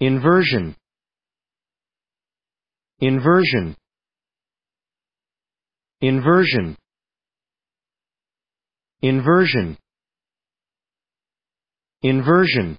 inversion. Inversion. Inversion. Inversion. Inversion.